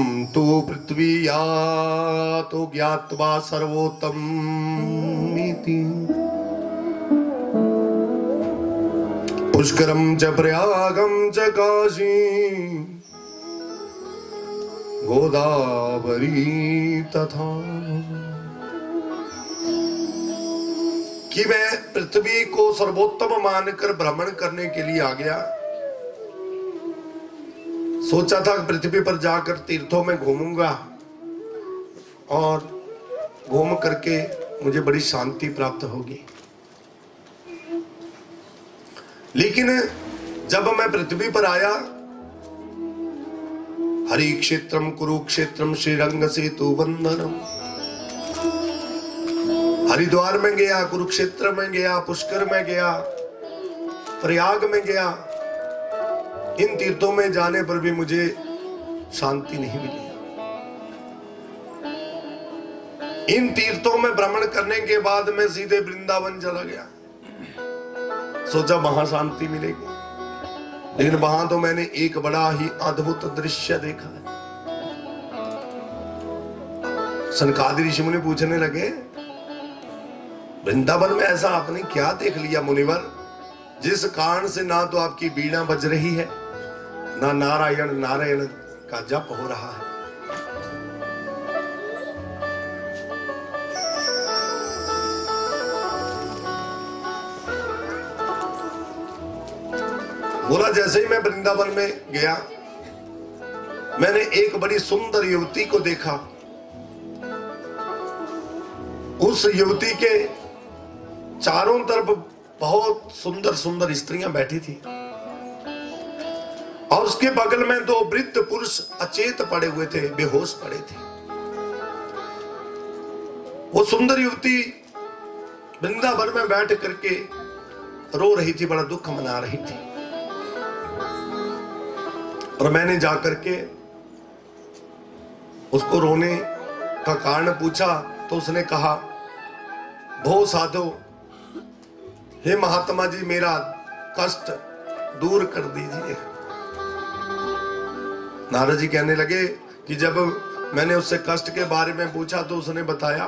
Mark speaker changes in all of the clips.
Speaker 1: तु पृथ्वी या तो ज्ञात्वा सर्वोत्तम पुष्करम च प्रयागम च काशी। गोदावरी तथा। कि मैं पृथ्वी को सर्वोत्तम मानकर भ्रमण करने के लिए आ गया सोचा था पृथ्वी पर जाकर तीर्थों में घूमूँगा और घूम करके मुझे बड़ी शांति प्राप्त होगी। लेकिन जब मैं पृथ्वी पर आया हरि क्षेत्रम कुरुक्षेत्रम, श्रीरंग सेतु बंधनम हरिद्वार में गया, कुरुक्षेत्र में गया, पुष्कर में गया, प्रयाग में गया इन तीर्थों में जाने पर भी मुझे शांति नहीं मिली। इन तीर्थों में भ्रमण करने के बाद मैं सीधे वृंदावन चला गया। सोचा वहाँ शांति मिलेगी। लेकिन वहाँ तो मैंने एक बड़ा ही अद्भुत दृश्य देखा। है सनकादि ऋषि मुनि पूछने लगे, वृंदावन में ऐसा आपने क्या देख लिया मुनिवर? जिस कारण से ना तो आपकी बीड़ा बज रही है ना नारायण नारायण का जप हो रहा है। बोला, जैसे ही मैं वृंदावन में गया, मैंने एक बड़ी सुंदर युवती को देखा। उस युवती के चारों तरफ़ बहुत सुंदर सुंदर स्त्रियाँ बैठी थी। और उसके बगल में दो वृद्ध पुरुष अचेत पड़े हुए थे, बेहोश पड़े थे। वो सुंदर युवती वृंदावन में बैठ करके रो रही थी, बड़ा दुख मना रही थी। और मैंने जाकर के उसको रोने का कारण पूछा तो उसने कहा, भो साधो, हे महात्मा जी, मेरा कष्ट दूर कर दीजिए। नारद जी कहने लगे कि जब मैंने उससे कष्ट के बारे में पूछा तो उसने बताया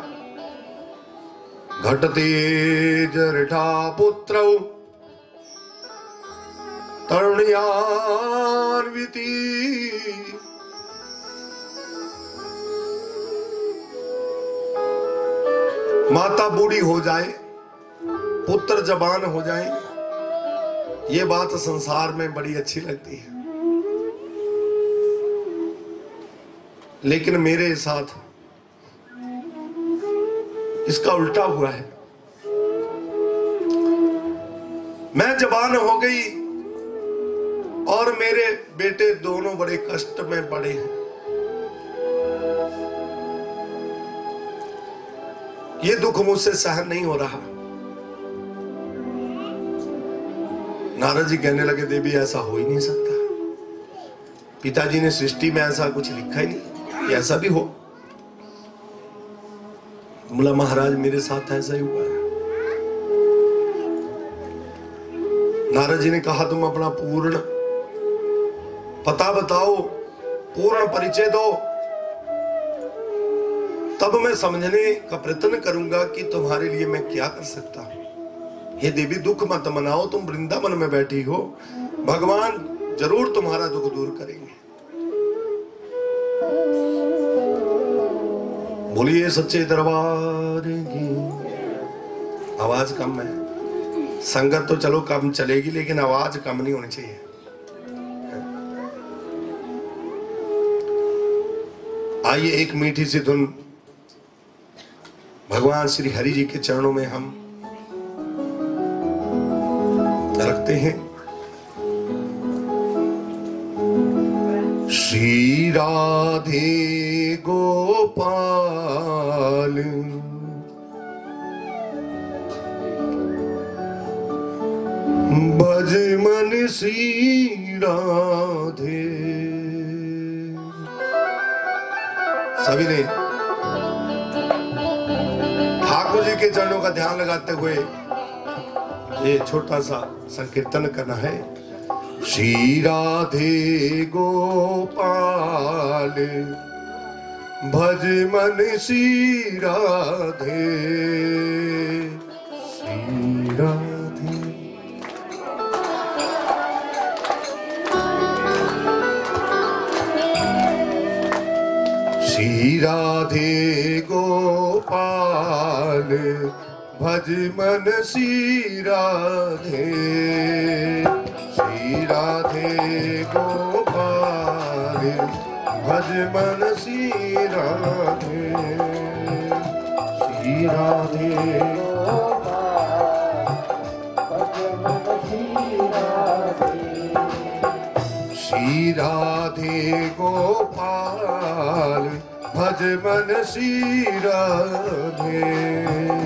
Speaker 1: घटते जरठा पुत्र माता बूढ़ी हो जाए, पुत्र जवान हो जाए, ये बात संसार में बड़ी अच्छी लगती है। लेकिन मेरे साथ इसका उल्टा हुआ है। मैं जवान हो गई और मेरे बेटे दोनों बड़े कष्ट में पड़े हैं। ये दुख मुझसे सहन नहीं हो रहा। नारद जी कहने लगे, देवी, ऐसा हो ही नहीं सकता। पिताजी ने सृष्टि में ऐसा कुछ लिखा ही नहीं। कि ऐसा भी हो। बोला महाराज मेरे साथ ऐसा ही हुआ है। नारद जी ने कहा, तुम अपना पूर्ण पता बताओ, पूर्ण परिचय दो। तब मैं समझने का प्रयत्न करूँगा कि तुम्हारे लिए मैं क्या कर सकता हूँ। हे देवी, दुख मत मनाओ, तुम वृंदावन में बैठी हो। भगवान ज़रूर तुम्हारा दुख दूर करेंगे। बोलिए सच्चे दरबार की। आवाज़ कम है। संगत तो चलो कम चलेगी, लेकिन आवाज़ कम नहीं होनी चाहिए। आइए एक मीठी सी धुन। भगवान श्री हरि जी के चरणों में हम रखते हैं। श्री राधे गोपाल। भज मन श्री राधे सभी ने ठाकुर जी के चरणों का ध्यान लगाते हुए ये छोटा सा संकीर्तन करना है। श्री राधे गोपाल। भज मन श्री राधे। श्री राधे। श्री राधे गोपाल, भज मन श्री राधे। राधे गोपाल, भज मन श्री राधे। श्री राधे श्री राधे गोपाल, भज मन Shri Radhe.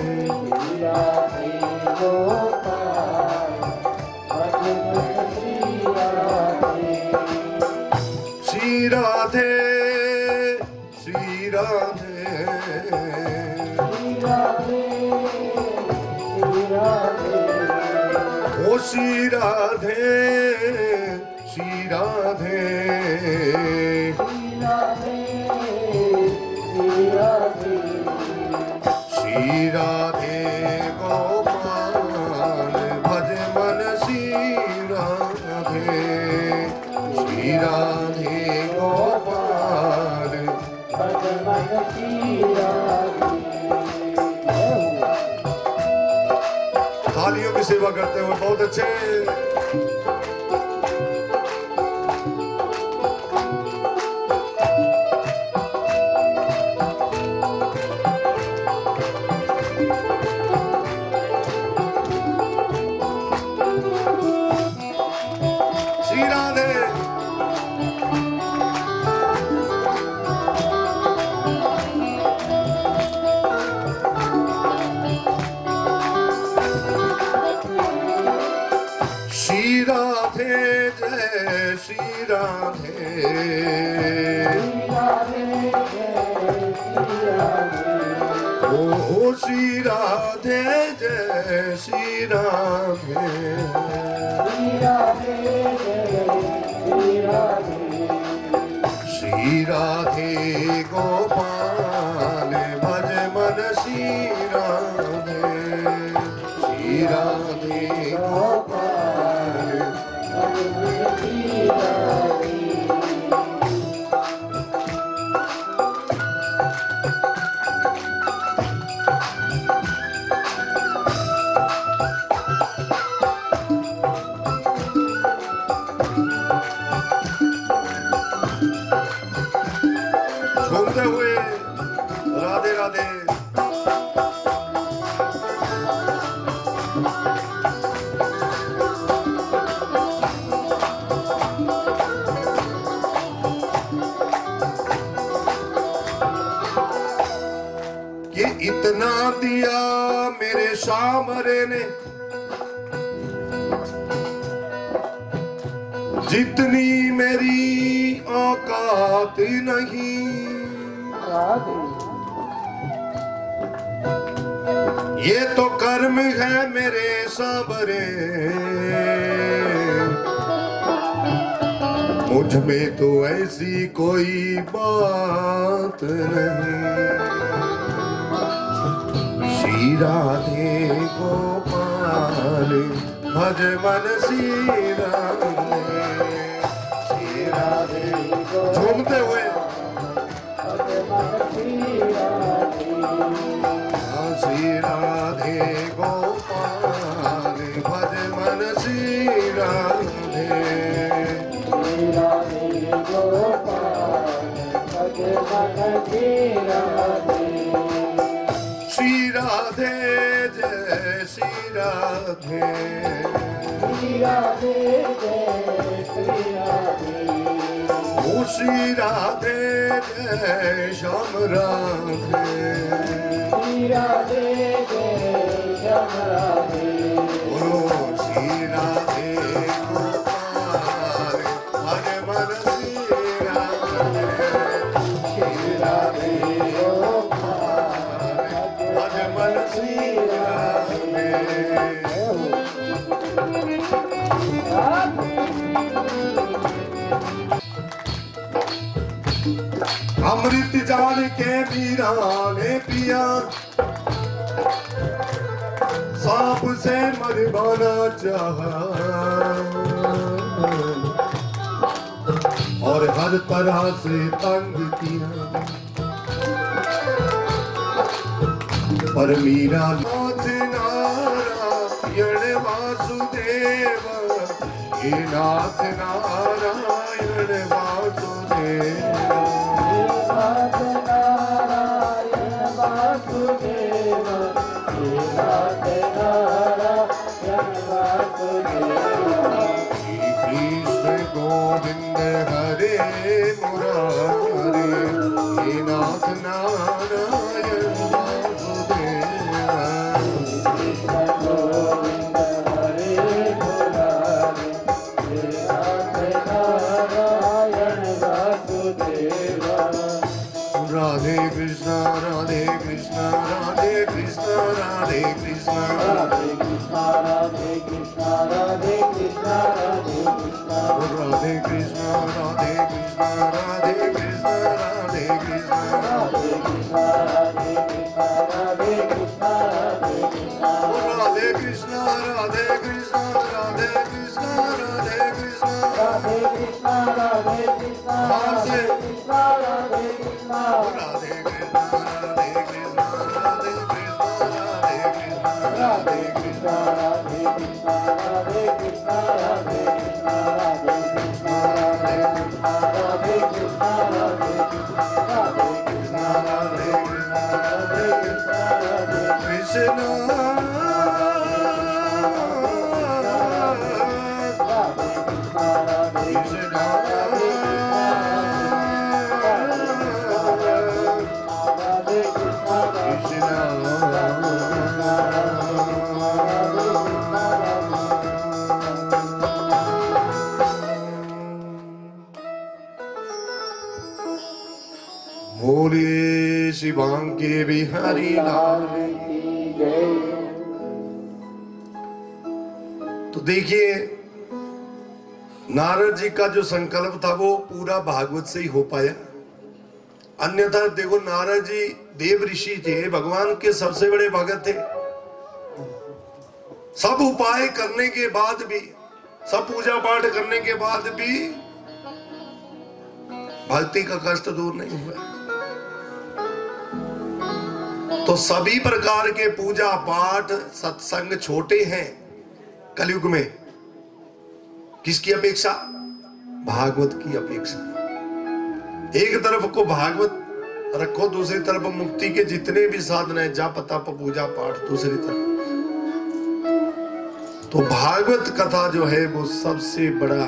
Speaker 1: Shri Radhe Shri Radhe got both the chains. manasida şirade de şamrade Şirade ने पिया। सांप से मरवाना चाहा। और हर तरह से तंग किया। पर मीरा नाथ नारायण वासुदेव। हे नाथ नारायण वासुदेव। शिवांके बिहारी लाल तो देखिए, नारद जी का जो संकल्प था, वो पूरा भागवत से ही हो पाया। अन्यथा देखो, नारद जी देव ऋषि थे, भगवान के सबसे बड़े भगत थे। सब उपाय करने के बाद भी, सब पूजा पाठ करने के बाद भी, भक्ति का कष्ट दूर नहीं हुआ। तो सभी प्रकार के पूजा पाठ सत्संग छोटे हैं कलयुग में। किसकी अपेक्षा? भागवत की अपेक्षा। एक तरफ़ को भागवत रखो, दूसरी तरफ़ मुक्ति के जितने भी साधन है, जप, तप, पूजा पाठ, दूसरी तरफ़। तो भागवत कथा जो है, वो सबसे बड़ा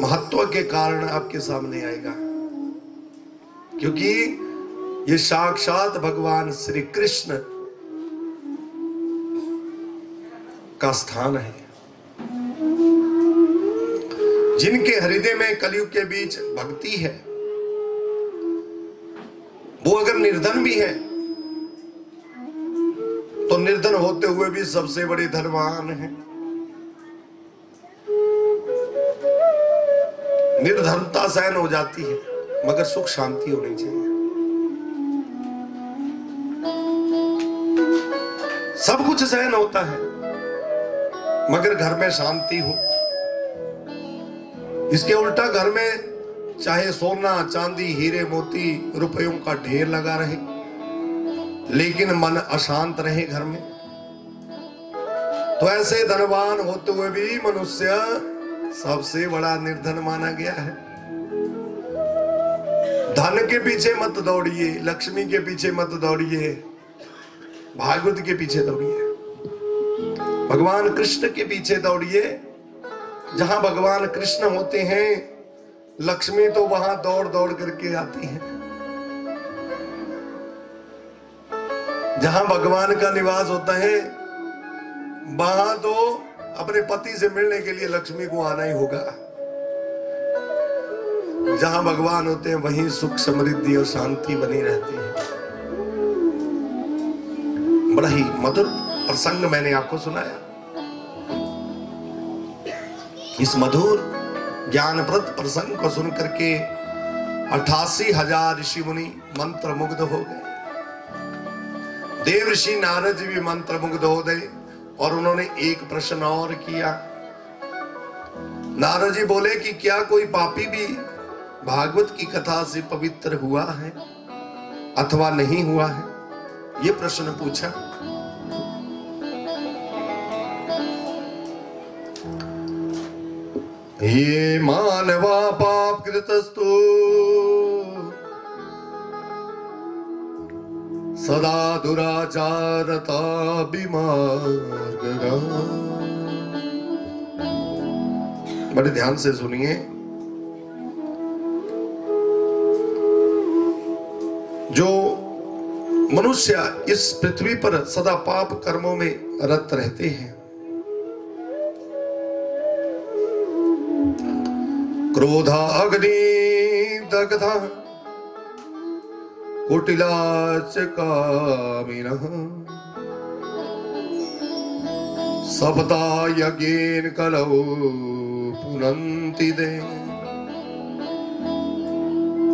Speaker 1: महत्व के कारण आपके सामने आएगा। क्योंकि ये साक्षात भगवान श्री कृष्ण का स्थान है। जिनके हृदय में कलयुग के बीच भक्ति है, वो अगर निर्धन भी है तो निर्धन होते हुए भी सबसे बड़े धनवान है। निर्धनता सहन हो जाती है, मगर सुख शांति होनी चाहिए। सब कुछ सहन होता है, मगर घर में शांति हो। इसके उल्टा घर में चाहे सोना, चांदी, हीरे, मोती, रुपयों का ढेर लगा रहे, लेकिन मन अशांत रहे घर में। तो ऐसे धनवान होते हुए भी मनुष्य सबसे बड़ा निर्धन माना गया है। धन के पीछे मत दौड़िए, लक्ष्मी के पीछे मत दौड़िए भागवत के पीछे दौड़िए। भगवान कृष्ण के पीछे दौड़िए। जहाँ भगवान कृष्ण होते हैं, लक्ष्मी तो वहाँ दौड़ दौड़ करके आती है। जहाँ भगवान का निवास होता है, वहाँ तो अपने पति से मिलने के लिए लक्ष्मी को आना ही होगा। जहाँ भगवान होते हैं, वहीं सुख समृद्धि और शांति बनी रहती है। बड़ा ही मधुर प्रसंग मैंने आपको सुनाया। इस मधुर, ज्ञानप्रद प्रसंग को सुन करके अठासी हज़ार ऋषि मुनि मंत्र मुग्ध हो गए। देव ऋषि नारद जी भी मंत्र मुग्ध हो गए और उन्होंने एक प्रश्न और किया। नारद जी बोले कि क्या कोई पापी भी भागवत की कथा से पवित्र हुआ है अथवा नहीं हुआ है? ये प्रश्न पूछा। ये मानवा पाप कृतस्तु सदा दुराचारता विमार्ग बड़े ध्यान से सुनिए। जो मनुष्य इस पृथ्वी पर सदा पाप कर्मों में रत रहते हैं। क्रोधा अग्नि दग्धा, कुटिलाच कामिनः सपता यज्ञेन कलौ पुनंति दे।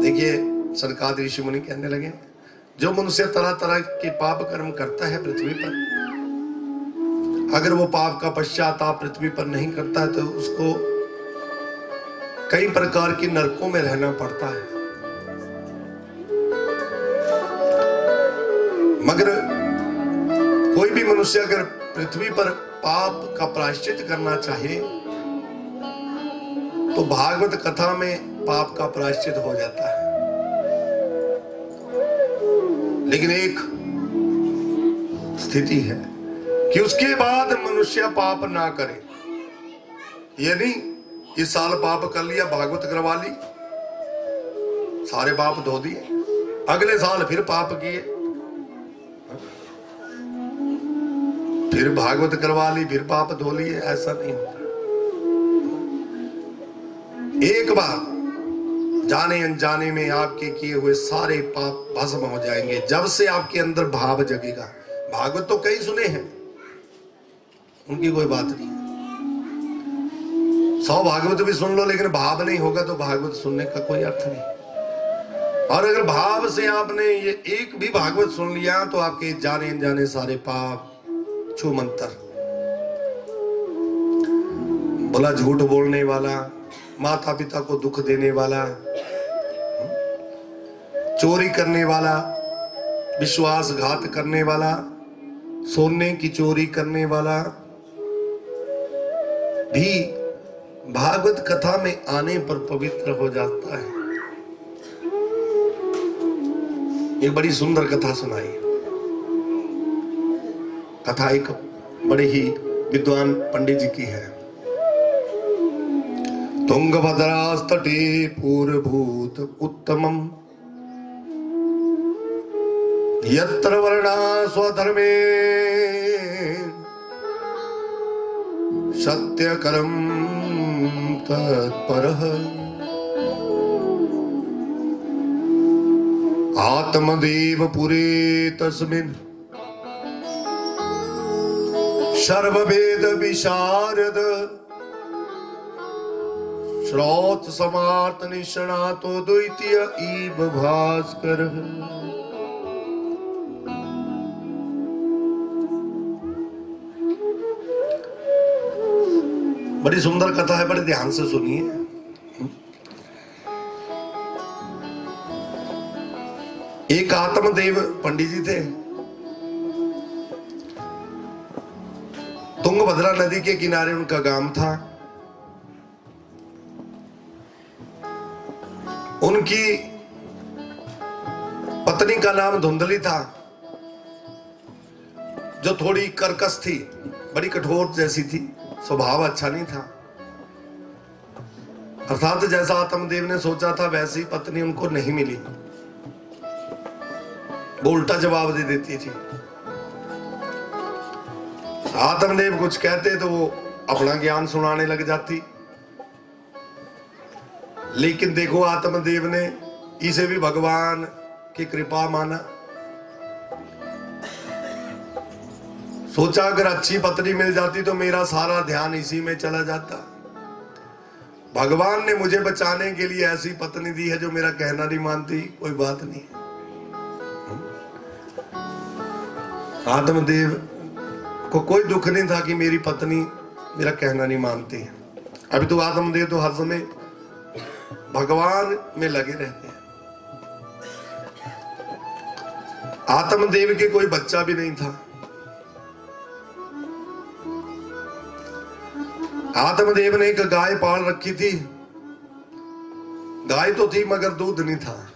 Speaker 1: देखिए सरकार ऋषि मुनि कहने लगे जो मनुष्य तरह तरह के पाप कर्म करता है पृथ्वी पर, अगर वो पाप का पश्चाताप पृथ्वी पर नहीं करता है तो उसको कई प्रकार की नरकों में रहना पड़ता है। मगर कोई भी मनुष्य अगर पृथ्वी पर पाप का प्रायश्चित करना चाहे तो भागवत कथा में पाप का प्रायश्चित हो जाता है। लेकिन एक स्थिति है कि उसके बाद मनुष्य पाप ना करे। ये नहीं इस साल पाप कर लिया, भागवत करवा ली, सारे पाप धो दिए, अगले साल फिर पाप किए। फिर भागवत करवा ली, फिर पाप धो लिए, ऐसा नहीं होता। एक बार जाने अनजाने में आपके किए हुए सारे पाप भस्म हो जाएँगे। जब से आपके अंदर भाव जगेगा। भागवत तो कई सुने हैं। उनकी कोई बात नहीं। सौ भागवत भी सुन लो, लेकिन भाव नहीं होगा तो भागवत सुनने का कोई अर्थ नहीं। और अगर भाव से आपने ये एक भी भागवत सुन लिया तो आपके जाने अनजाने सारे पाप छू मंत्र। बोला झूठ बोलने वाला माता पिता को दुख देने वाला चोरी करने वाला, विश्वासघात करने वाला, सोने की चोरी करने वाला भी भागवत कथा में आने पर पवित्र हो जाता है। एक बड़ी सुंदर कथा सुनाई। कथा एक बड़े ही विद्वान पंडित जी की है। तुंगभद्रास्तटे पूर्वभूत उत्तमम यत्र वर्णा स्वधर्मे सत्यकरम तत्परः। आत्मदेव पुरे तस्मिन्। सर्ववेद विशारद श्रोत समार्त निष्णातो द्वितीय इव भास्कर। बड़ी सुंदर कथा है, बड़े ध्यान से सुनिए। एक आत्मदेव पंडित जी थे। तुंगभद्रा नदी के किनारे उनका गाँव था। उनकी पत्नी का नाम धुंधली था, जो थोड़ी कर्कश थी, बड़ी कठोर जैसी थी। स्वभाव अच्छा नहीं था। अर्थात जैसा आत्मदेव ने सोचा था, वैसी पत्नी उनको नहीं मिली। वो उल्टा जवाब दे देती थी। आत्मदेव कुछ कहते तो वो अपना ज्ञान सुनाने लग जाती। लेकिन देखो, आत्मदेव ने इसे भी भगवान की कृपा माना। सोचा अगर अच्छी पत्नी मिल जाती तो मेरा सारा ध्यान इसी में चला जाता। भगवान ने मुझे बचाने के लिए ऐसी पत्नी दी है जो मेरा कहना नहीं मानती, कोई बात नहीं। आत्मदेव, को कोई दुख नहीं था कि मेरी पत्नी मेरा कहना नहीं मानती है। अभी तो आत्मदेव तो हर समय भगवान में लगे रहते हैं। आत्मदेव के कोई बच्चा भी नहीं था। आत्मदेव ने एक गाय पाल रखी थी। गाय तो थी, मगर दूध नहीं था।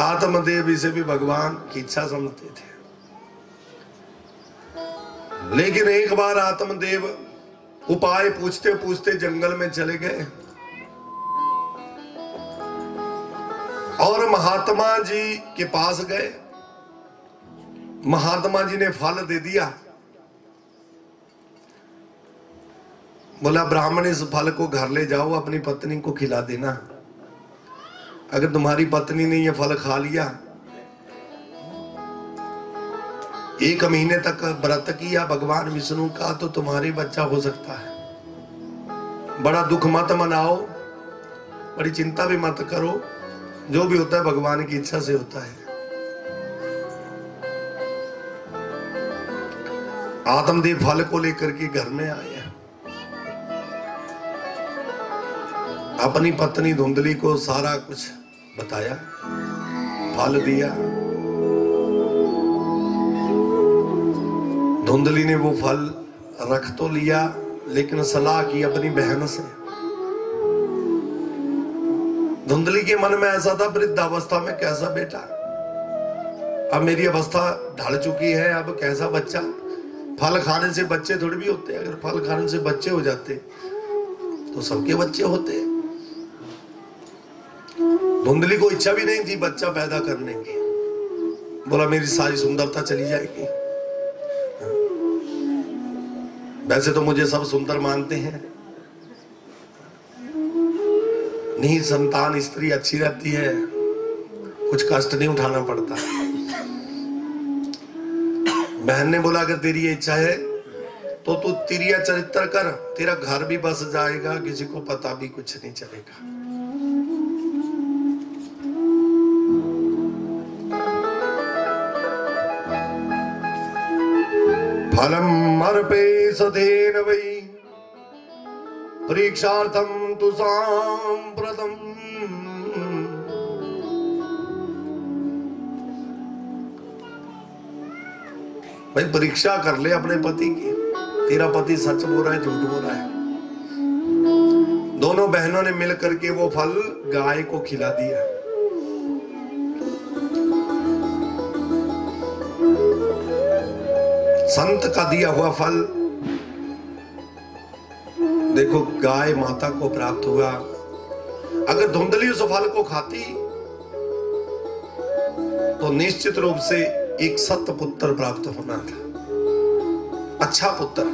Speaker 1: आत्मदेव इसे भी भगवान की इच्छा समझते थे। लेकिन एक बार आत्मदेव उपाय पूछते पूछते जंगल में चले गए। और महात्मा जी के पास गए। महात्मा जी ने फल दे दिया। बोला, ब्राह्मण, इस फल को घर ले जाओ, अपनी पत्नी को खिला देना। अगर तुम्हारी पत्नी ने यह फल खा लिया, एक महीने तक व्रत किया भगवान विष्णु का तो तुम्हारी बच्चा हो सकता है। बड़ा दुख मत मनाओ, बड़ी चिंता भी मत करो, जो भी होता है भगवान की इच्छा से होता है। आत्मदेव फल को लेकर के घर में आए। अपनी पत्नी धुंधली को सारा कुछ बताया फल दिया। धुंधली ने वो फल रख तो लिया, लेकिन सलाह की अपनी बहन से। धुंधली के मन में ऐसा था, वृद्धावस्था में कैसा बेटा? अब मेरी अवस्था ढल चुकी है, अब कैसा बच्चा? फल खाने से बच्चे थोड़ी भी होते, अगर फल खाने से बच्चे हो जाते तो सबके बच्चे होते। धुंधली को इच्छा भी नहीं थी, बच्चा पैदा करने की बोला, मेरी सारी सुंदरता चली जाएगी। वैसे तो मुझे सब सुंदर मानते हैं। नहीं संतान स्त्री अच्छी रहती है, कुछ कष्ट नहीं उठाना पड़ता। बहन ने बोला, अगर तेरी इच्छा है तो तू तिरिया चरित्र कर। तेरा घर भी बस जाएगा, किसी को पता भी कुछ नहीं चलेगा। फलम अर्पे सदेन वै। परीक्षार्थम तु सांप्रतम भाई, परीक्षा कर ले अपने पति की। तेरा पति सच बोल रहा है, झूठ बोल रहा है। दोनों बहनों ने मिल करके वो फल गाय को खिला दिया। संत का दिया हुआ फल। देखो, गाय माता को प्राप्त हुआ। अगर धुंधली उस फल को खाती तो निश्चित रूप से एक सत्य पुत्र प्राप्त होना था। अच्छा पुत्र।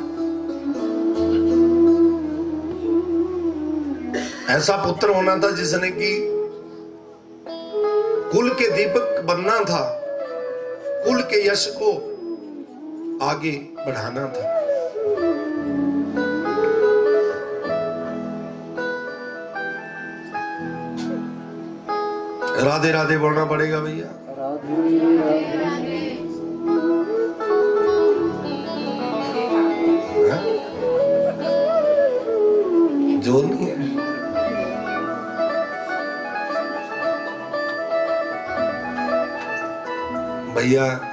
Speaker 1: ऐसा पुत्र होना था जिसने कि कुल के दीपक बनना था। कुल के यश को आगे बढ़ाना था। राधे राधे बोलना पड़ेगा भैया। ज़ोर नहीं है? भैया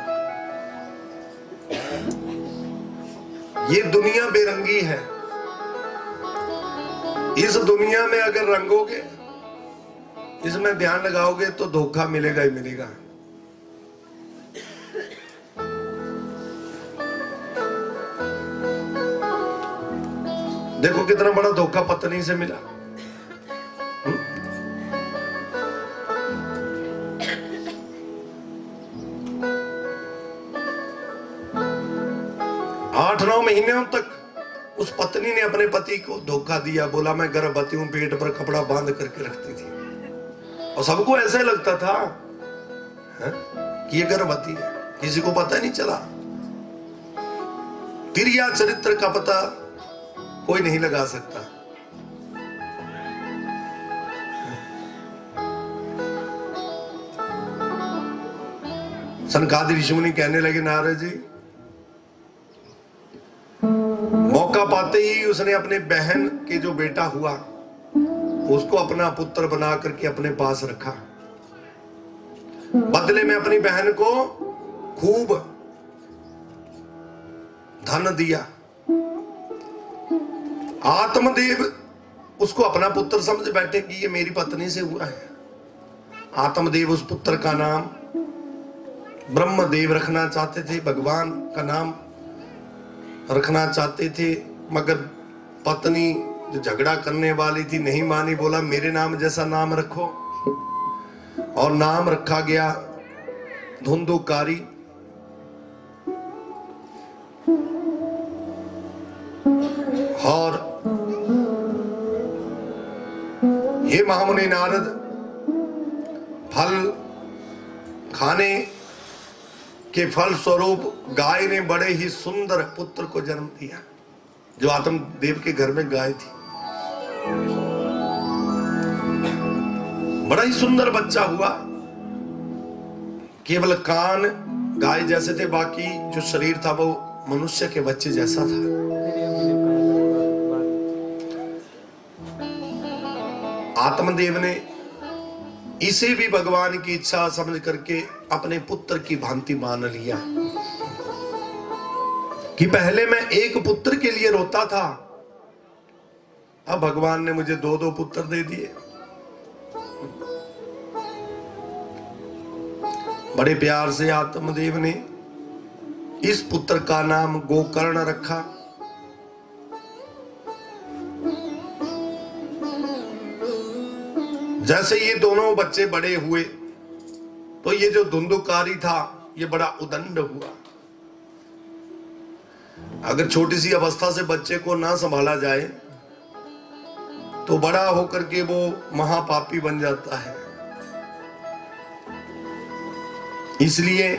Speaker 1: ये दुनिया बेरंगी है। इस दुनिया में अगर रंगोगे इसमें ध्यान लगाओगे तो धोखा मिलेगा ही मिलेगा। देखो कितना बड़ा धोखा पत्नी से मिला। आठ नौ महीनों तक उस पत्नी ने अपने पति को धोखा दिया, बोला, मैं गर्भवती हूँ, पेट पर कपड़ा बाँध करके रखती थी। और सबको ऐसे लगता था, है? कि ये गर्भवती है। किसी को पता नहीं चला। तिरिया चरित्र का पता कोई नहीं लगा सकता। सनकादि ऋषि मुनि कहने लगे, नारद जी पाते ही उसने अपने बहन के जो बेटा हुआ, उसको अपना पुत्र बना करके अपने पास रखा। बदले में अपनी बहन को खूब धन दिया। आत्मदेव उसको अपना पुत्र समझ बैठे कि ये मेरी पत्नी से हुआ है। आत्मदेव उस पुत्र का नाम ब्रह्मदेव रखना चाहते थे, भगवान का नाम रखना चाहते थे। मगर पत्नी जो झगड़ा करने वाली थी नहीं मानी, बोला, मेरे नाम जैसा नाम रखो। और नाम रखा गया धुंधुकारी। और ये महामुनि नारद फल खाने के फल स्वरूप गाय ने बड़े ही सुंदर पुत्र को जन्म दिया। जो आत्मदेव के घर में गाय थी। बड़ा ही सुंदर बच्चा हुआ। केवल कान, गाय जैसे थे, बाकी जो शरीर था, वो मनुष्य के बच्चे जैसा था। आत्मदेव ने इसे भी भगवान की इच्छा समझ करके अपने पुत्र की भांति मान लिया। कि पहले मैं एक पुत्र के लिए रोता था। अब भगवान ने मुझे दो दो पुत्र दे दिए। बड़े प्यार से आत्मदेव ने इस पुत्र का नाम गोकर्ण रखा। जैसे ये दोनों बच्चे बड़े हुए तो ये जो धुंधुकारी था, ये बड़ा उदंड हुआ। अगर छोटी सी अवस्था से बच्चे को ना संभाला जाए तो बड़ा होकर के वो महापापी बन जाता है। इसलिए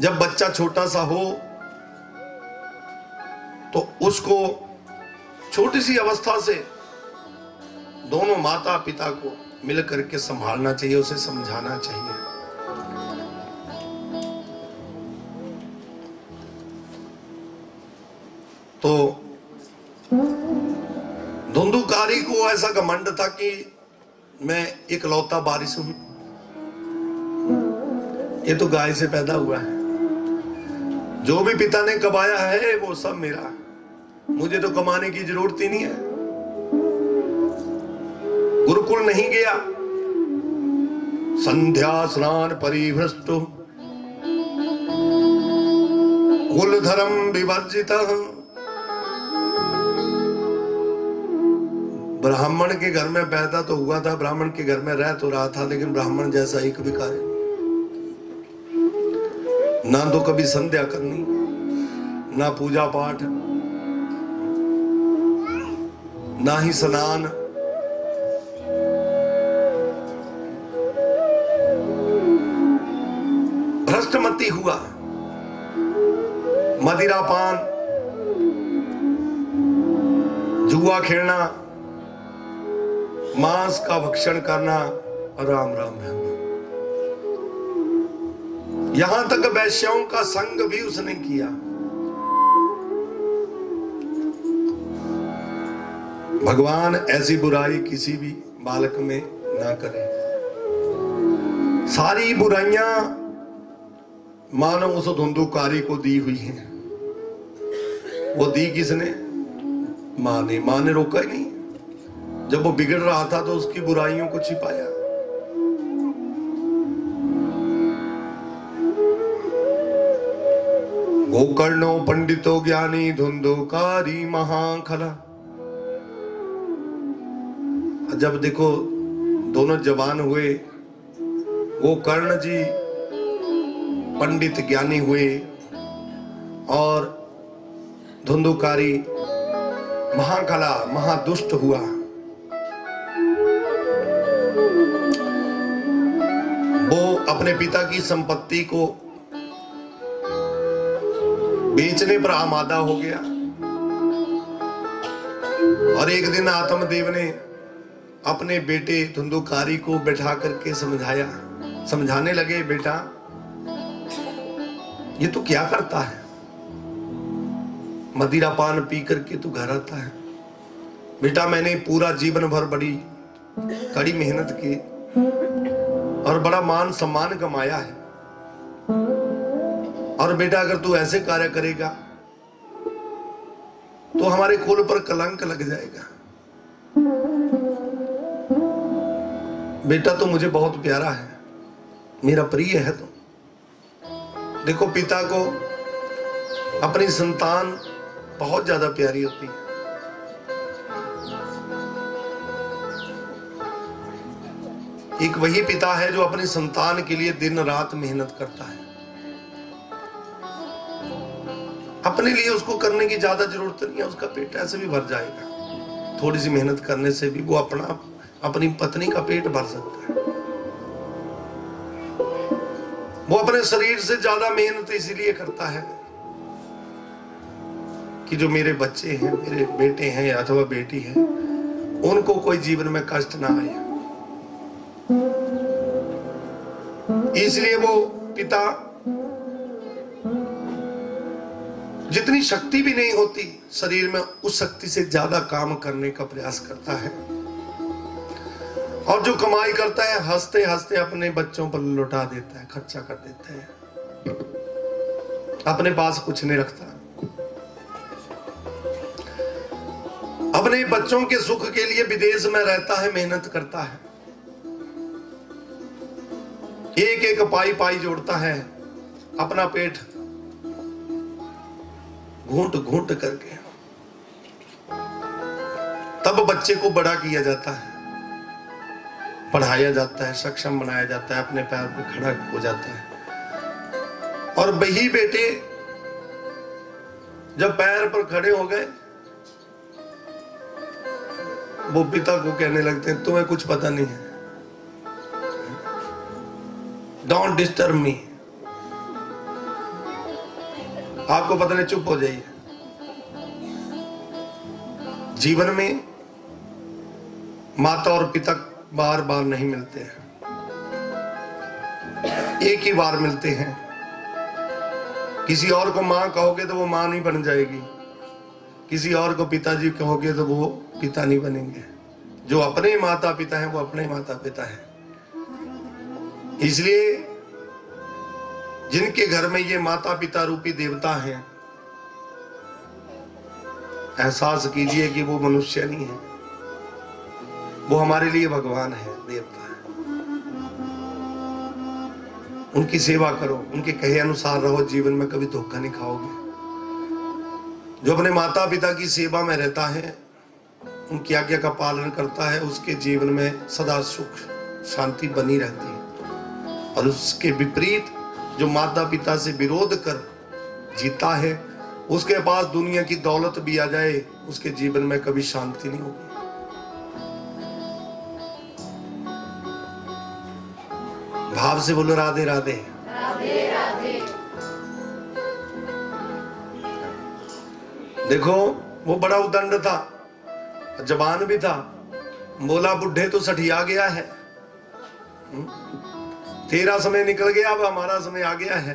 Speaker 1: जब बच्चा छोटा सा हो तो उसको छोटी सी अवस्था से दोनों माता पिता को मिल करके संभालना चाहिए, उसे समझाना चाहिए। तो धुंधुकारी को ऐसा घमंड था कि मैं एक लौता बारिश हूँ। ये तो गाय से पैदा हुआ है। जो भी पिता ने कमाया है, वो सब मेरा मुझे तो कमाने की ज़रूरत ही नहीं है। गुरुकुल नहीं गया। संध्या स्नान परिभ्रष्ट कुल धर्म विवर्जित ब्राह्मण के घर में पैदा तो हुआ था, ब्राह्मण के घर में रह तो रहा था, लेकिन ब्राह्मण जैसा एक भी कार्य ना तो कभी संध्या करनी, ना पूजा पाठ, ना ही स्नान। भ्रष्टमती हुआ मदिरा पान जुआ खेलना मांस का भक्षण करना राम राम राम यहाँ तक वैश्याओं का संग भी उसने किया। भगवान ऐसी बुराई किसी भी बालक में ना करे। सारी बुराइयाँ मानो उस धुंधुकारी को दी हुई हैं। वो दी किसने? माँ ने। माँ ने रोका ही नहीं। जब वो बिगड़ रहा था तो उसकी बुराइयों को छिपाया। गोकर्णो, पंडितो, ज्ञानी धुंधुकारी महाखला। जब देखो दोनों जवान हुए वो कर्ण जी पंडित ज्ञानी हुए और धुंधुकारी महाकला महादुष्ट हुआ। अपने पिता की संपत्ति को बेचने पर आमादा हो गया। और एक दिन आत्मदेव ने अपने बेटे धुंधुकारी को बैठा करके समझाया। समझाने लगे, बेटा, ये तो क्या करता है? मदिरा पान पी करके तू घर आता है। बेटा, मैंने पूरा जीवन भर बड़ी, कड़ी मेहनत की। और बड़ा मान सम्मान कमाया है। और बेटा, अगर तू ऐसे कार्य करेगा तो हमारे कुल पर कलंक लग जाएगा। बेटा तो मुझे बहुत प्यारा है। मेरा प्रिय है तो। देखो, पिता को अपनी संतान बहुत ज़्यादा प्यारी होती है। एक वही पिता है जो अपनी संतान के लिए दिन रात मेहनत करता है। अपने लिए उसको करने की ज़्यादा ज़रूरत नहीं है, उसका पेट ऐसे भी भर जाएगा। थोड़ी सी मेहनत करने से भी वो अपना, अपनी पत्नी का पेट भर सकता है। वो अपने शरीर से ज़्यादा मेहनत इसीलिए करता है कि जो मेरे बच्चे हैं, मेरे बेटे हैं अथवा बेटी है, उनको कोई जीवन में कष्ट ना आए। इसलिए वो पिता जितनी शक्ति भी नहीं होती, शरीर में उस शक्ति से ज़्यादा काम करने का प्रयास करता है। और जो कमाई करता है हँसते हँसते अपने बच्चों पर लुटा देता है, खर्चा कर देता है। अपने पास कुछ नहीं रखता। अपने बच्चों के सुख के लिए विदेश में रहता है, मेहनत करता है। एक एक पाई पाई जोड़ता है, अपना पेट घूंट घूंट करके। तब बच्चे को बड़ा किया जाता है, पढ़ाया जाता है, सक्षम बनाया जाता है, अपने पैर पर खड़ा हो जाता है। और वही बेटे, जब पैर पर खड़े हो गए, वो पिता को कहने लगते हैं, तुम्हें कुछ पता नहीं है। डोंट डिस्टर्ब मी आपको पता नहीं, चुप हो जाइए। जीवन में माता और पिता बार बार नहीं मिलते हैं। एक ही बार मिलते हैं। किसी और को माँ कहोगे तो वो माँ नहीं बन जाएगी। किसी और को पिताजी कहोगे तो वो पिता नहीं बनेंगे। जो अपने माता पिता हैं, वो अपने माता पिता हैं। इसलिए जिनके घर में ये माता पिता रूपी देवता हैं, एहसास कीजिए कि वो मनुष्य नहीं है। वो हमारे लिए भगवान है, देवता है। उनकी सेवा करो, उनके कहे अनुसार रहो, जीवन में कभी धोखा नहीं खाओगे। जो अपने माता पिता की सेवा में रहता है, उनकी आज्ञा का पालन करता है, उसके जीवन में सदा सुख, शांति बनी रहती है। और उसके विपरीत जो माता पिता से विरोध कर जीता है उसके पास दुनिया की दौलत भी आ जाए उसके जीवन में कभी शांति नहीं होगी। भाव से बोलो राधे राधे।
Speaker 2: राधे राधे।
Speaker 1: देखो वो बड़ा उदंड था जवान भी था। बोला बुढ़े तो सठिया गया है। हम्म? तेरा समय निकल गया, अब हमारा समय आ गया है।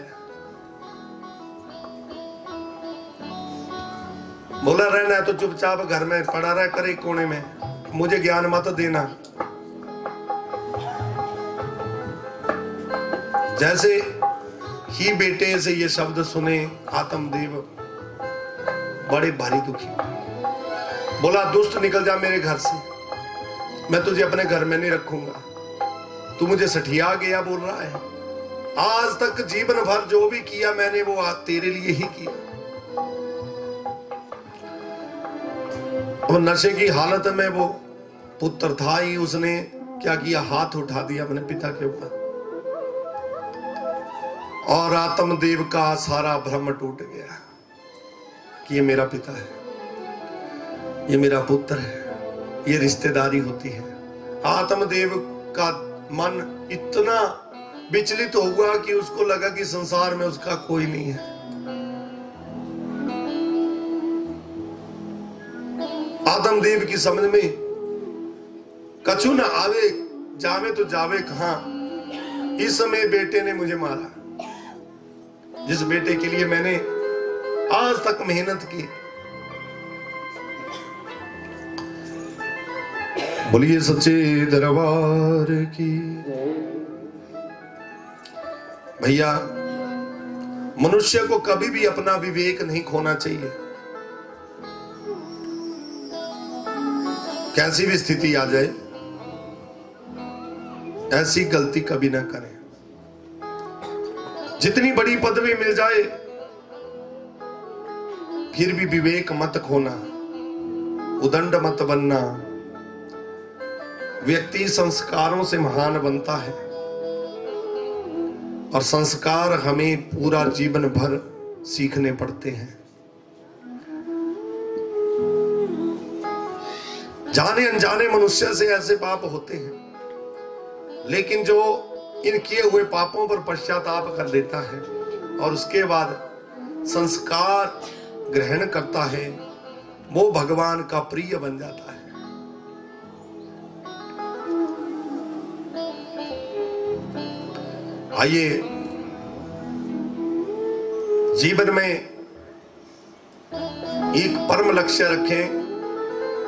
Speaker 1: बोला, रहना है तो चुपचाप घर में, पड़ा रह करे कोने में। मुझे ज्ञान मत देना। जैसे ही बेटे से ये शब्द सुने, आत्मदेव, बड़े भारी दुखी। बोला, दुष्ट निकल जा मेरे घर से। मैं तुझे अपने घर में नहीं रखूँगा। तू मुझे सठिया गया बोल रहा है। आज तक जीवन भर जो भी किया मैंने, वो आज तेरे लिए ही किया। और नशे की हालत में वो पुत्र था ही, उसने क्या किया? हाथ उठा दिया अपने पिता के ऊपर। और आत्मदेव का सारा भ्रम टूट गया कि ये मेरा पिता है, ये मेरा पुत्र है, ये रिश्तेदारी होती है। आत्मदेव का मन इतना विचलित हुआ कि उसको लगा कि संसार में उसका कोई नहीं है। आदम देव की समझ में कछु न आवे, जावे तो जावे कहा। इस समय बेटे ने मुझे मारा। जिस बेटे के लिए मैंने आज तक मेहनत की बोलिए सच्चे दरबार की। भैया, मनुष्य को कभी भी अपना विवेक नहीं खोना चाहिए। कैसी भी स्थिति आ जाए, ऐसी गलती कभी ना करें। जितनी बड़ी पदवी मिल जाए, फिर भी विवेक मत खोना, उदंड मत बनना व्यक्ति संस्कारों से महान बनता है। और संस्कार हमें पूरा जीवन भर सीखने पड़ते हैं। जाने अनजाने मनुष्य से ऐसे पाप होते हैं। लेकिन जो इन किए हुए पापों पर पश्चाताप कर देता है और उसके बाद संस्कार ग्रहण करता है, वो भगवान का प्रिय बन जाता है। आइए। जीवन में एक परम लक्ष्य रखें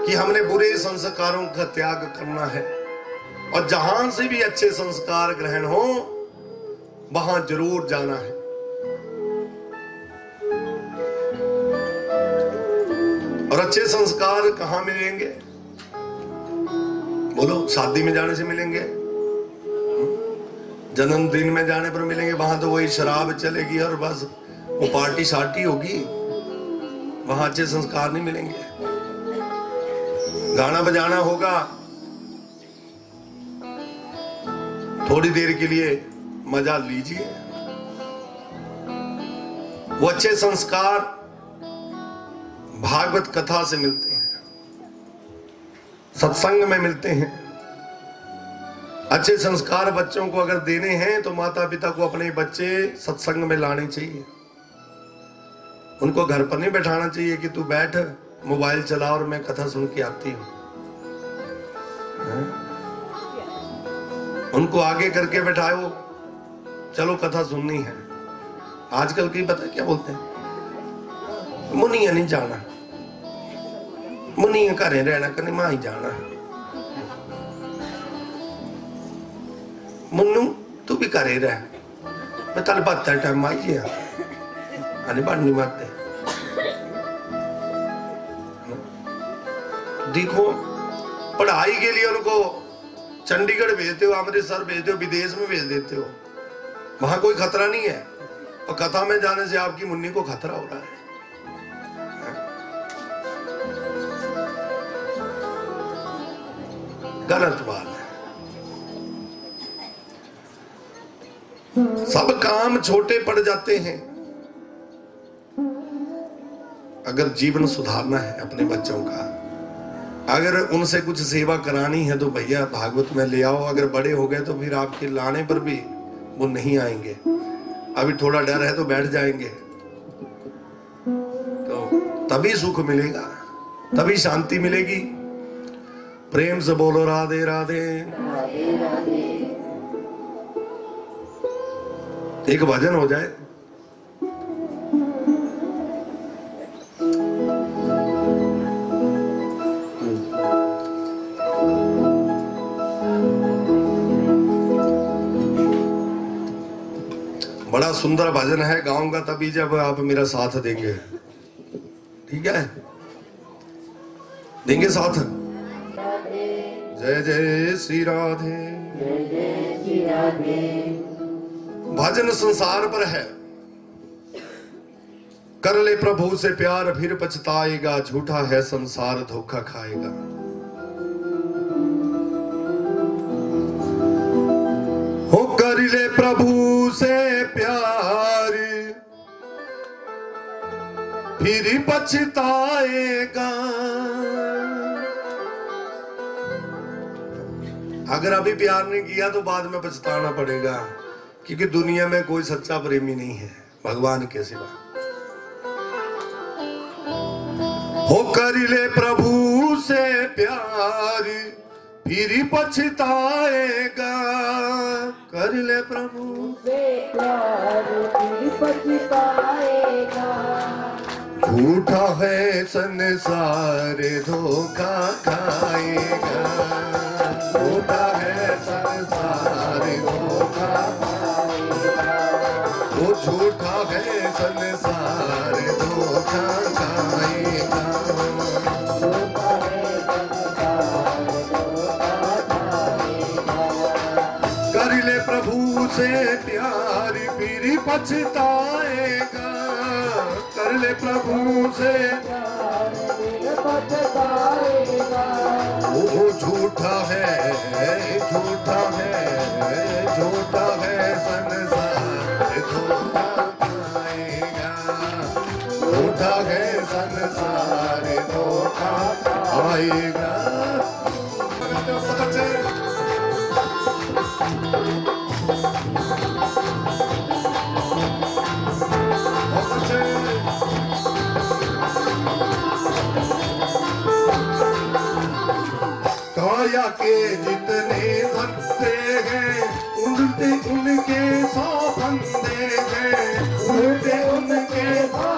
Speaker 1: कि हमने बुरे संस्कारों का त्याग करना है। और जहाँ से भी अच्छे संस्कार ग्रहण हो, वहाँ ज़रूर जाना है। और अच्छे संस्कार कहाँ मिलेंगे? बोलो, शादी में जाने से मिलेंगे? जन्मदिन में जाने पर मिलेंगे, वहाँ तो वही शराब चलेगी और बस। वो पार्टी शार्टी होगी। वहाँ अच्छे संस्कार नहीं मिलेंगे। गाना बजाना होगा। थोड़ी देर के लिए मज़ा लीजिए। वो अच्छे संस्कार भागवत कथा से मिलते हैं। सत्संग में मिलते हैं। अच्छे संस्कार बच्चों को अगर देने हैं तो माता पिता को अपने बच्चे सत्संग में लाने चाहिए। उनको घर पर नहीं बैठाना चाहिए कि तू बैठ, मोबाइल चला और मैं कथा सुन के आती हूँ। उनको आगे करके बैठाओ। चलो, कथा सुननी है। आजकल की पता क्या बोलते हैं? मुनिया नहीं जाना। मुनिया घरे रहना कहीं माँ ही जाना। मुन्नू, तू भी घरे रह। मैं टाइम आई गया। बननी मत। देखो, पढ़ाई के लिए उनको चंडीगढ़ भेजते हो, अमृतसर भेजते हो, विदेश में भेज देते हो। वहाँ कोई खतरा नहीं है। और कथा में जाने से आपकी मुन्नी को खतरा हो रहा है। गलत बात। सब काम छोटे पड़ जाते हैं। अगर जीवन सुधारना है अपने बच्चों का, अगर उनसे कुछ सेवा करानी है तो भैया भागवत में ले आओ, अगर बड़े हो गए तो फिर आपके लाने पर भी वो नहीं आएँगे। अभी थोड़ा डर है तो बैठ जाएँगे। तो तभी सुख मिलेगा, तभी शांति मिलेगी। प्रेम से बोलो राधे राधे। एक भजन हो जाए। बड़ा सुंदर भजन है, गाऊँगा तभी जब आप मेरा साथ देंगे। ठीक है? देंगे साथ? जय जय श्री राधे। भजन संसार पर है। कर ले प्रभु से प्यार, फिर पछताएगा। झूठा है संसार, धोखा खाएगा। हो कर ले प्रभु से प्यार, फिर पछताएगा। अगर अभी प्यार नहीं किया तो बाद में पछताना पड़ेगा। क्योंकि दुनिया में कोई सच्चा प्रेमी नहीं है, भगवान के सिवा। हो कर ले प्रभु से प्यार, फिर पछताएगा। कर ले प्रभु
Speaker 2: से प्यार, फिर पछताएगा।
Speaker 1: झूठा है संसार, धोखा खाएगा। झूठा है पछताएगा कर ले प्रभु से वो झूठा है झूठा है झूठा है संसार, झूठा है संसार धोखा आएगा के जितने धंधे हैं, उल्टे उनके सौ फंदे हैं। उल्टे उनके मन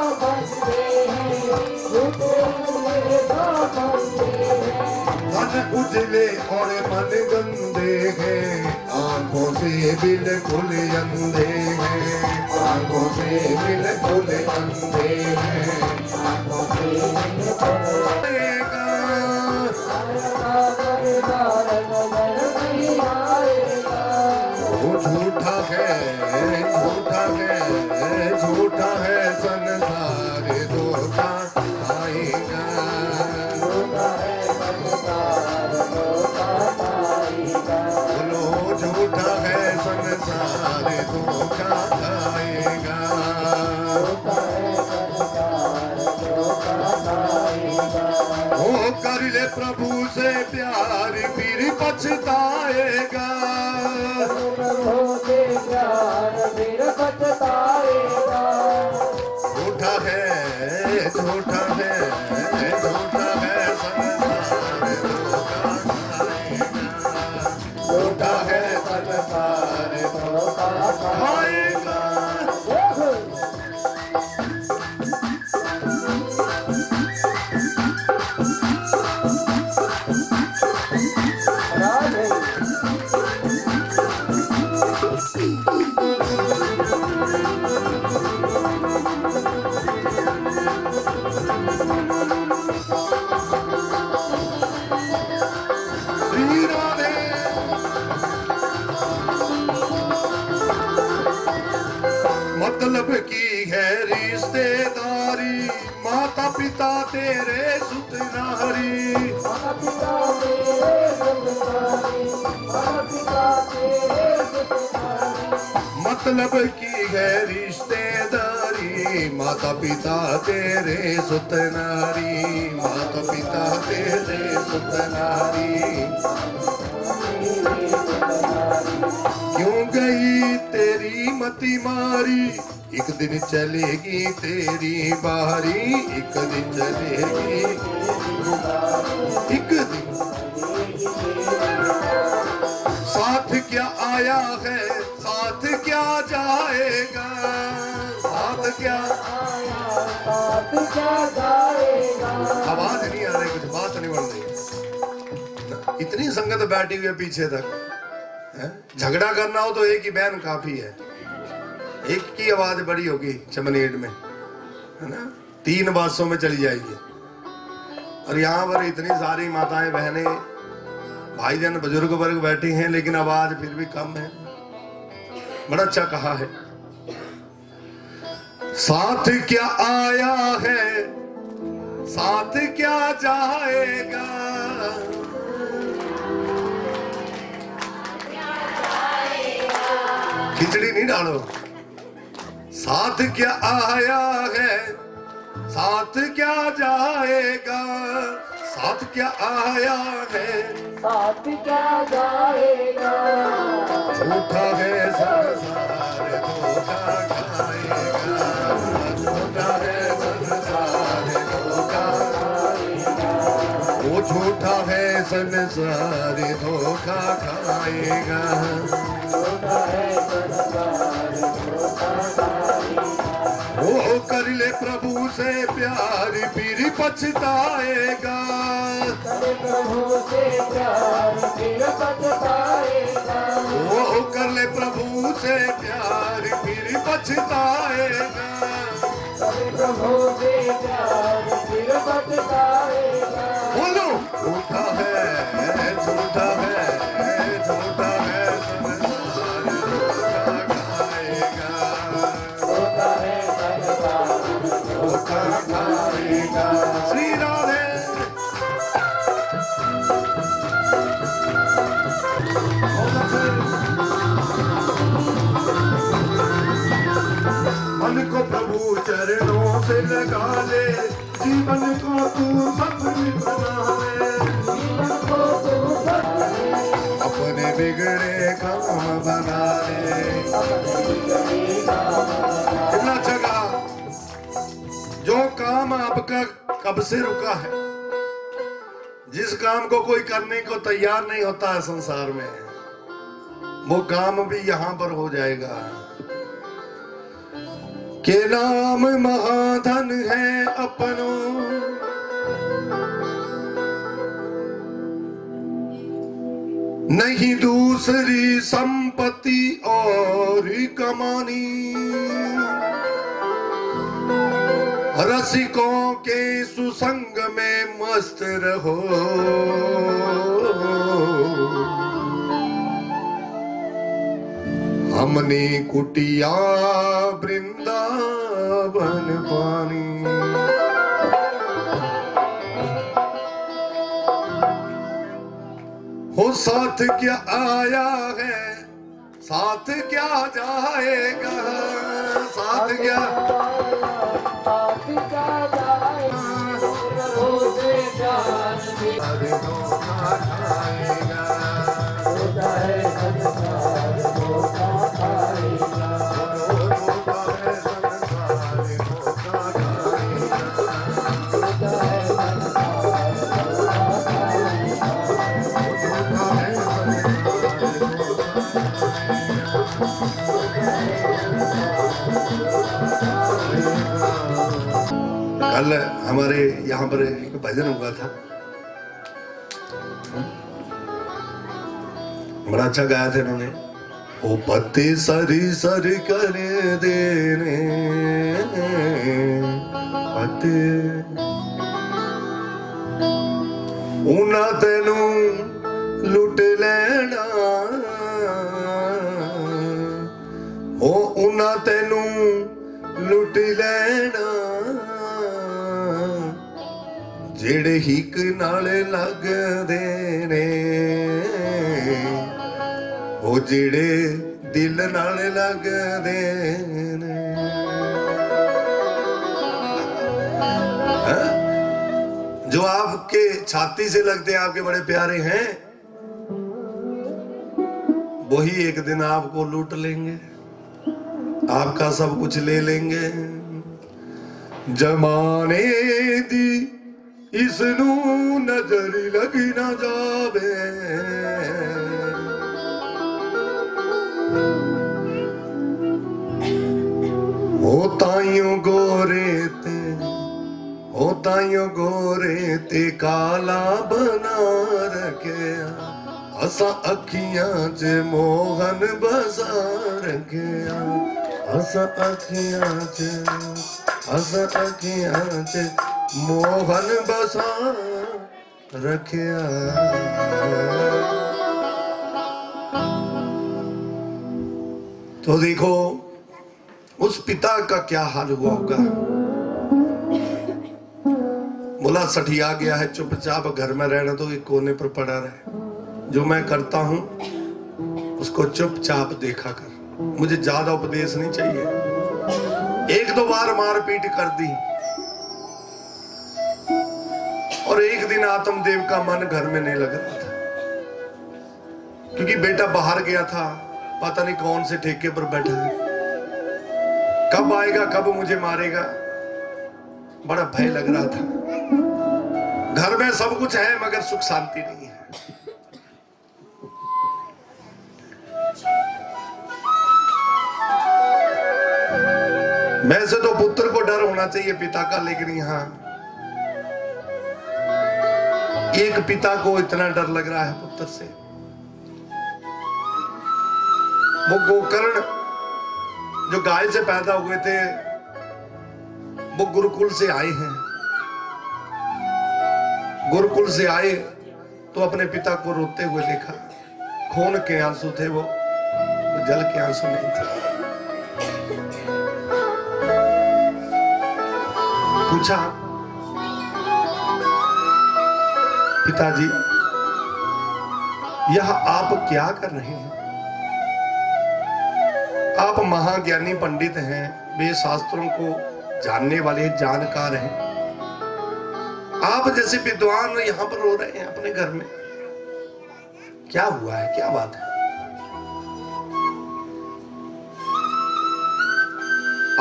Speaker 1: उजले और मन गंदे हैं। आँखों से बिल्कुल अंधे हैं। आँखों से बिल्कुल अंधे हैं। पछताएगा। झूठा है झूठा है झूठा है झूठा है संसार तेरे
Speaker 2: तेरे सत्कारी
Speaker 1: मतलब की है रिश्तेदारी? माता पिता तेरे सुतनारी माता पिता तेरे सुतनारी क्यों गई तेरी मती मारी? एक दिन चलेगी तेरी बारी एक दिन चलेगी एक दिन। साथ क्या आया है? साथ क्या जाएगा? साथ क्या
Speaker 2: साथ क्या गाएगा
Speaker 1: आवाज़ नहीं आ रही कुछ बात नहीं बढ़ रही। इतनी संगत बैठी हुई है पीछे तक? झगड़ा करना हो तो एक ही बहन काफ़ी है। एक की आवाज़ बड़ी होगी चमनेट में, है ना? तीन बासों में चली जाएगी। और यहाँ पर इतनी सारी माताएँ, बहनें, भाईजान, बुज़ुर्ग वर्ग बैठी हैं, लेकिन आवाज़ फिर भी कम है। बड़ा अच्छा कहा है। साथ क्या आया है? साथ क्या जाएगा खिचड़ी नहीं डालो। साथ क्या आया है? साथ क्या जाएगा? साथ क्या आया है?
Speaker 2: साथ क्या जाएगा?
Speaker 1: झूठा है संसार धोखा खाएगा झूठा है संसार धोखा खाएगा। वो कर ले प्रभु से प्यार फिर पछताएगा। वो कर ले प्रभु से प्यार फिर पछताएगा।
Speaker 2: प्रभु
Speaker 1: चरणों से लगा ले। जीवन को तू बना ले
Speaker 2: तू
Speaker 1: बिगड़े काम बना ले जो काम आपका कब से रुका है? जिस काम को कोई करने को तैयार नहीं होता है संसार में, वो काम भी यहाँ पर हो जाएगा। के नाम महाधन है अपनों। नहीं दूसरी संपत्ति और कमानी। रसिकों के सुसंग में मस्त रहो। हमने कुटिया वृंदावन पानी। हो साथ क्या आया है? साथ क्या जाएगा? साथ क्या यहाँ पर एक भजन हुआ था। बड़ा अच्छा गाया था इन्होंने। ओ पत्ते सरी सर कर देने, पत्ते। उना तेनू लुट लेना, ओ उना तेनू लुट ਲੈਣਾ ਜਿਹੜੇ ਹਿੱਕ ਨਾਲ ਲੱਗਦੇ ਨੇ ਉਹ ਜਿਹੜੇ ਦਿਲ ਨਾਲ ਲੱਗਦੇ ਨੇ हाँ? जो आपके छाती से लगते हैं आपके बड़े प्यारे हैं वही एक दिन आपको लूट लेंगे आपका सब कुछ ले लेंगे जमाने दी ਇਸ ਨੂੰ ਨਜ਼ਰ ਲੱਗ ਨਾ ਜਾਵੇ ਉਹ ਤਾਈਓ ਗੋਰੇ ਤੇ ਉਹ ਤਾਈਓ ਗੋਰੇ ਤੇ ਕਾਲਾ ਬਣਾ ਰੱਖਿਆ ਅਸਾਂ ਅੱਖੀਆਂ 'ਚ ਮੋਹਨ ਬਸਾ ਰੱਖਿਆ ਅਸਾਂ ਅੱਖੀਆਂ 'ਚ ਅਸਾਂ ਅੱਖੀਆਂ 'ਚ मोहन बसा रखिया तो देखो, उस पिता का क्या हाल हुआ होगा? बोला, सठिया गया है, चुपचाप घर में रहना तो एक कोने पर पड़ा रहे। जो मैं करता हूँ, उसको चुपचाप देखा कर। मुझे ज़्यादा उपदेश नहीं चाहिए। एक दो बार मारपीट कर दी। दिन आत्मदेव का मन घर में नहीं लग रहा था। क्योंकि बेटा बाहर गया था, पता नहीं कौन से ठेके पर बैठा है। कब आएगा, कब मुझे मारेगा, बड़ा भय लग रहा था। घर में सब कुछ है, मगर सुख शांति नहीं है। वैसे तो पुत्र को डर होना चाहिए, पिता का, लेकिन यहाँ एक पिता को इतना डर लग रहा है पुत्र से। वो गोकर्ण जो गाय से पैदा हुए थे, वो गुरुकुल से आए हैं। गुरुकुल से आए तो अपने पिता को रोते हुए देखा। खून के आँसू थे वो वो जल के आँसू नहीं थे। पूछा पिताजी, यह आप क्या कर रहे हैं? आप महाज्ञानी पंडित हैं, वे शास्त्रों को जानने वाले, जानकार हैं। आप जैसे विद्वान यहाँ पर रो रहे हैं अपने घर में। क्या हुआ है? क्या बात है?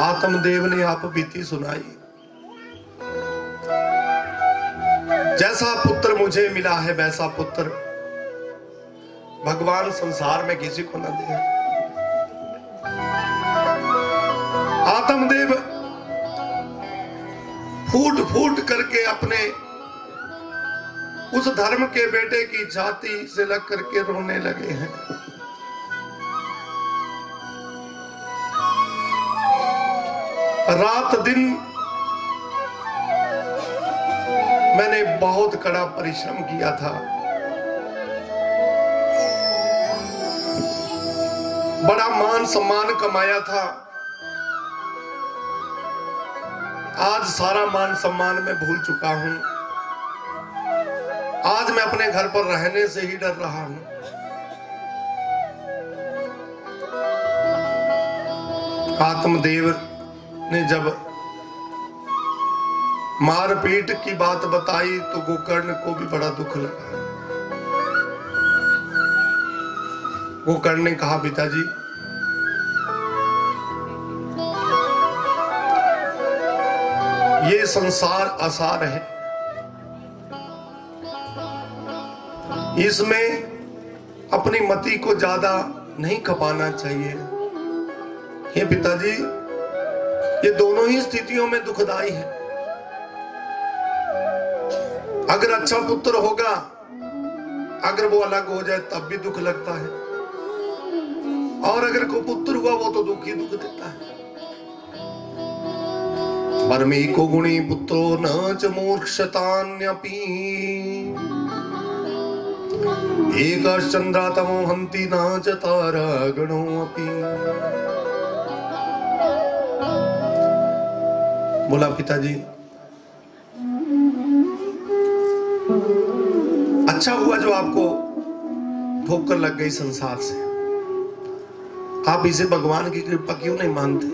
Speaker 1: आत्मदेव ने आप बीती सुनाई। जैसा पुत्र मुझे मिला है वैसा पुत्र। भगवान संसार में किसी को न दे आत्मदेव फूट फूट करके अपने उस धर्म के बेटे की जाति से लग करके रोने लगे हैं। रात दिन बहुत कड़ा परिश्रम किया था। बड़ा मान सम्मान कमाया था। आज सारा मान सम्मान मैं भूल चुका हूँ। आज मैं अपने घर पर रहने से ही डर रहा हूँ। आत्मदेव ने जब मारपीट की बात बताई तो गोकर्ण को भी बड़ा दुख लगा। गोकर्ण ने कहा, पिताजी, ये संसार असार है। इसमें अपनी मति को ज़्यादा नहीं खपाना चाहिए। ये पिताजी, ये दोनों ही स्थितियों में दुखदाई है। अगर अच्छा पुत्र होगा, अगर वो अलग हो जाए, तब भी दुख लगता है। और अगर को पुत्र हुआ, वो तो दुख ही दुख देता है। परमे को गुणी, पुत्रो न च मूर्खतान्यपि एकश्चन्द्रातमो हन्ति न च तारागणोऽपि बोला पिताजी अच्छा हुआ जो आपको ठोकर लग गई संसार से। आप इसे भगवान की कृपा क्यों नहीं मानते?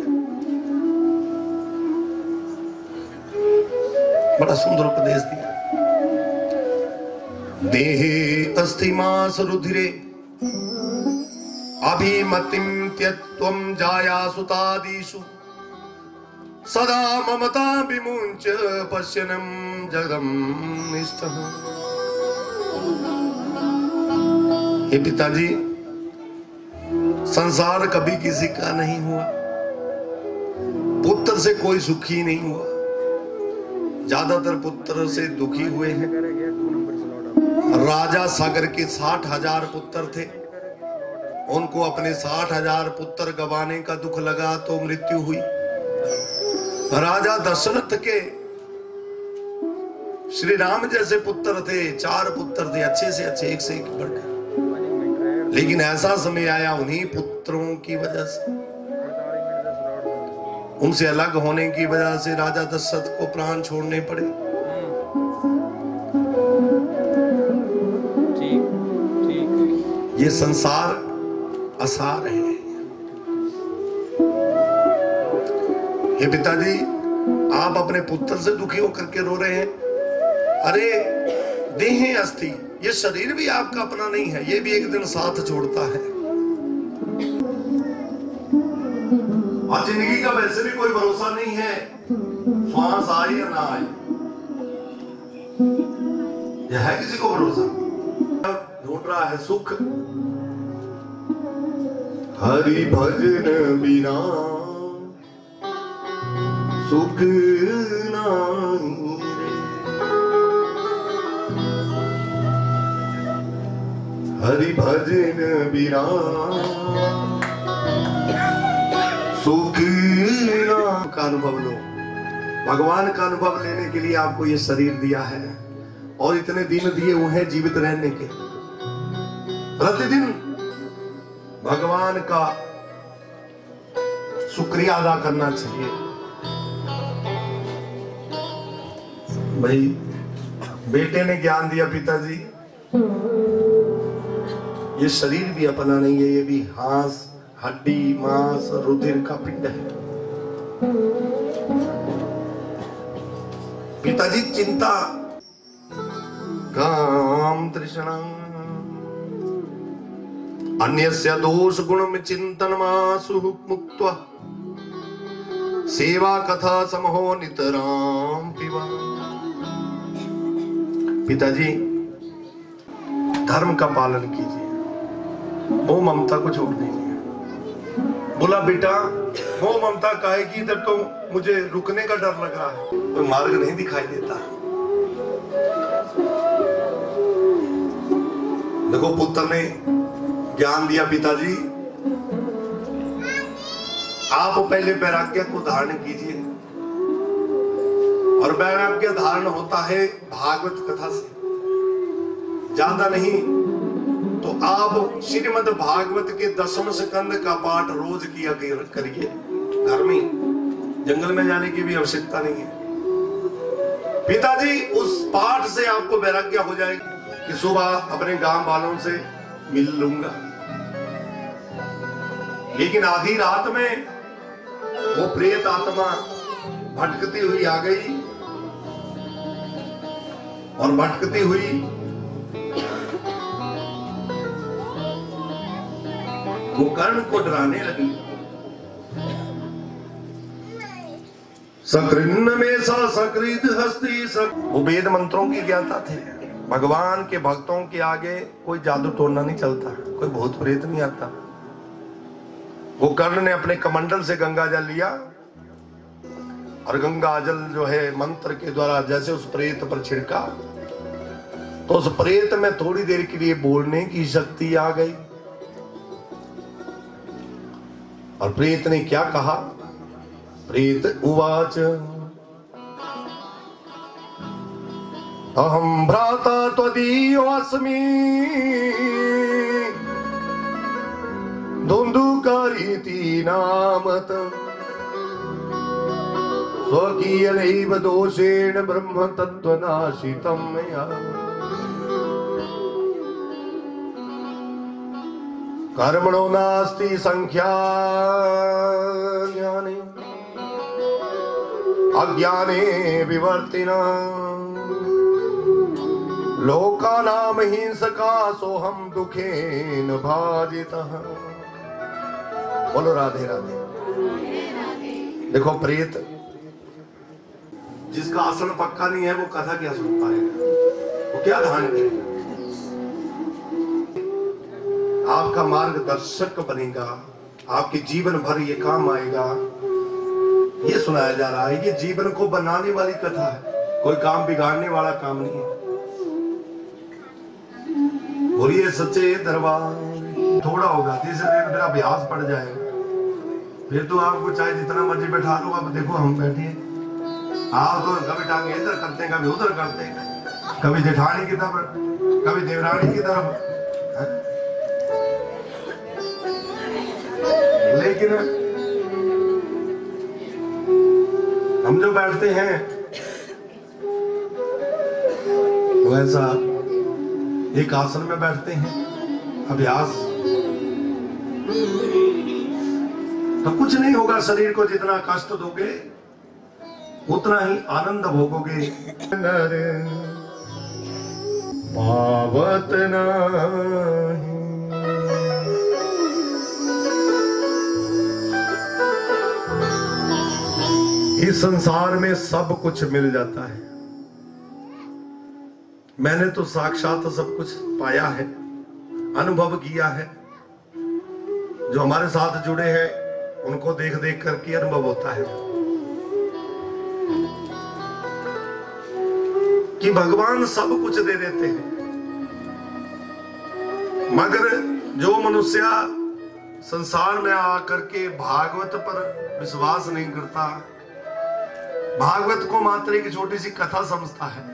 Speaker 1: बड़ा सुंदर उपदेश दिया। देहे अस्थिमास रुधिरे अभिमतिम त्यक्त्वम जाया सुतादिषु सदा ममता विमुञ्च पश्यनं जगदम निष्ठः। हे पिताजी, संसार कभी किसी का नहीं हुआ। पुत्र से कोई सुखी नहीं हुआ। ज़्यादातर पुत्र से दुखी हुए हैं। राजा सागर के साठ हज़ार पुत्र थे। उनको अपने साठ हज़ार पुत्र गवाने का दुख लगा तो मृत्यु हुई। राजा दशरथ के श्री राम जैसे पुत्र थे, चार पुत्र थे, अच्छे से अच्छे, एक से एक बढ़कर। लेकिन ऐसा समय आया उन्हीं पुत्रों की वजह से। उनसे अलग होने की वजह से राजा दशरथ को प्राण छोड़ने पड़े।
Speaker 2: ठीक ठीक।
Speaker 1: ये संसार असार है। हे पिताजी आप अपने पुत्र से दुखी होकर के रो रहे हैं। अरे देह अस्थि। ये शरीर भी आपका अपना नहीं है, ये भी एक दिन साथ छोड़ता है। और ज़िंदगी का वैसे भी कोई भरोसा नहीं है श्वास आए या ना आए। यह है किसी को भरोसा। ढूंढ रहा है सुख। हरि भजन बिना सुख नहीं। हरि भजन बिना सुख का अनुभव लो। भगवान का अनुभव लेने के लिए आपको ये शरीर दिया है और इतने दिन दिए हुए हैं जीवित रहने के। प्रतिदिन भगवान का शुक्रिया अदा करना चाहिए। भाई, बेटे ने ज्ञान दिया पिताजी। ये शरीर भी अपना नहीं है, ये भी हास, हड्डी, मांस रुधिर का पिंड है। पिताजी, चिंता। काम तृष्णा। अन्यस्य दोष गुण में चिंतन मासु मुक्त सेवा कथा समहो नितराम पिवा। पिताजी, धर्म का पालन कीजिए। वो ममता को छोड़ दीजिए बोला, बेटा, वो ममता कहेगी इधर तो मुझे रुकने का डर लग रहा है। कोई मार्ग नहीं दिखाई देता। देखो, पुत्र ने ज्ञान दिया पिताजी। आप पहले वैराग्य को धारण कीजिए। और वैराग्य धारण होता है भागवत कथा से। ज़्यादा नहीं तो आप श्रीमद भागवत के दसम स्कंद का पाठ रोज किया करिए। घर में जंगल में जाने की भी आवश्यकता नहीं है। पिताजी, उस पाठ से आपको वैराग्य हो जाएगी कि सुबह अपने गाँव वालों से मिल लूँगा। लेकिन आधी रात में वो प्रेत आत्मा भटकती हुई आ गई और भटकती हुई वो कर्ण को डराने लगी। सकृन्न में सा सकृत हस्ती सक वो वेद मंत्रों की ज्ञाता थे। भगवान के भक्तों के आगे कोई जादू टोना नहीं चलता, कोई भूत प्रेत नहीं आता। वो कर्ण ने अपने कमंडल से गंगा जल लिया और गंगा जल जो है मंत्र के द्वारा जैसे उस प्रेत पर छिड़का तो उस प्रेत में थोड़ी देर के लिए बोलने की शक्ति आ गई। और प्रेत ने क्या कहा? प्रेत, उवाच। अहम भ्राता त्वदीयोऽस्मि धुन्धुकारीति नामत। स्वकीयनैव दोषेण ब्रह्म तत्त्वनाशितं मया। कर्मणो नास्ति संख्या। ज्ञाने। अज्ञाने विवर्तिना। लोकानाम हिंसका सोहम दुखेन भाजितः। बोलो राधे राधे। देखो प्रेत, जिसका आसन पक्का नहीं है, वो कथा क्या सुन पाएगा? वो क्या धारण करेगा? आपका मार्गदर्शक बनेगा। आपके जीवन भर ये काम आएगा। ये सुनाया जा रहा है ये जीवन को बनाने वाली कथा है। कोई काम बिगाड़ने वाला काम नहीं है। बोलिए, सच्चे दरबार, थोड़ा होगा, तीसरे दिन मेरा अभ्यास पड़ जाएगा। फिर तो आपको चाहे जितना मर्ज़ी बैठा लो, अब देखो हम बैठे आप तो कभी टांगे इधर करते हैं, कभी उधर करते हैं। कभी जेठानी की तरफ़, कभी देवरानी की तरफ़। लेकिन हम जो बैठते हैं वैसा एक आसन में बैठते हैं, अभ्यास। तो कुछ नहीं होगा, शरीर को जितना कष्ट दोगे, उतना ही आनंद भोगोगे। पावत नाही इस संसार में सब कुछ मिल जाता है। मैंने तो साक्षात सब कुछ पाया है, अनुभव किया है। जो हमारे साथ जुड़े हैं, उनको देख देख करके अनुभव होता है। कि भगवान सब कुछ दे देते हैं। मगर जो मनुष्य संसार में आकर के भागवत पर विश्वास नहीं करता भागवत को मात्र एक छोटी सी कथा समझता है।